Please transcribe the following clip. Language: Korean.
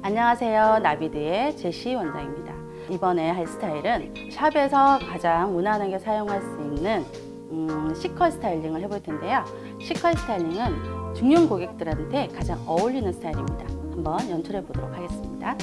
안녕하세요. 나비드의 제시 원장입니다. 이번에 할 스타일은 샵에서 가장 무난하게 사용할 수 있는 음, 시컬 스타일링을 해볼 텐데요. 시컬 스타일링은 중년 고객들한테 가장 어울리는 스타일입니다. 한번 연출해 보도록 하겠습니다.